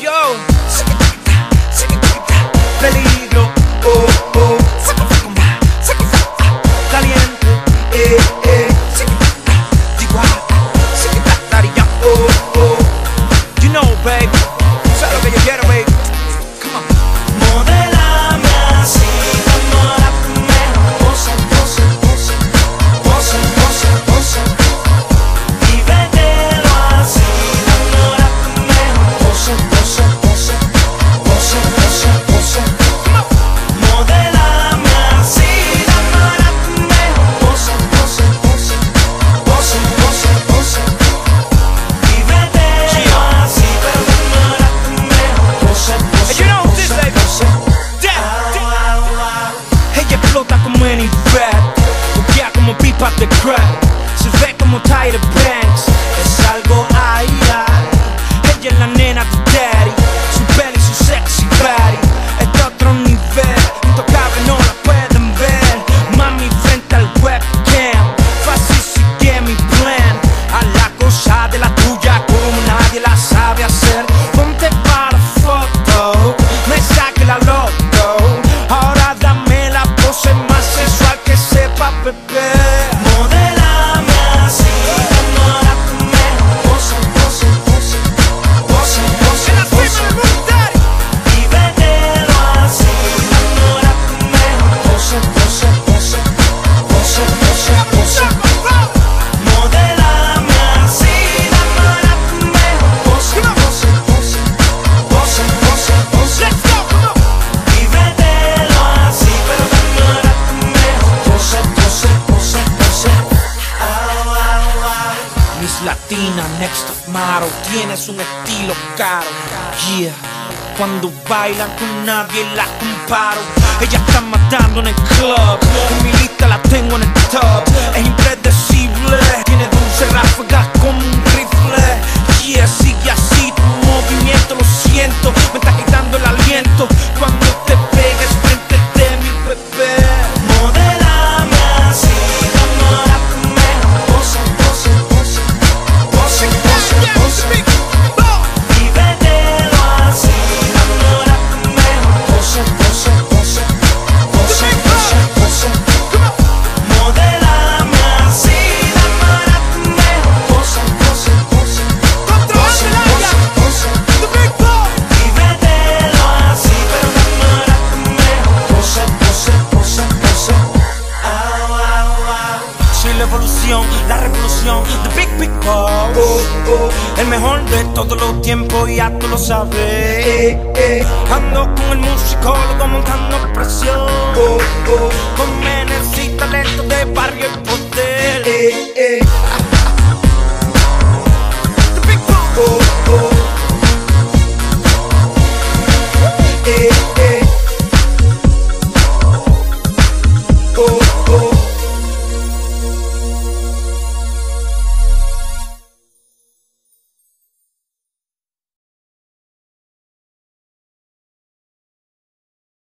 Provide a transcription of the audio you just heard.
Yo. Feliz como Banks Es algo ay, ay. Ella es la nena de daddy. Su belly, su sexy body. Es de otro nivel. Intocable, no la pueden ver. Mami frente al webcam. Fácil sigue mi plan. A la cosa de la tuya Como nadie la sabe hacer. Ponte para foto. Me saque la loto. Ahora dame la pose más sensual que sepa beber next model Tienes un estilo caro. Yeah. Cuando bailan con nadie la comparo. Ella está matando en el club. Mi lista la tengo en el top la evolución, la revolución The Big Big Boss El mejor de todos los tiempos ya tú lo sabes. Ando con el musicólogo montando presión. Con menes y talento de barrio y poder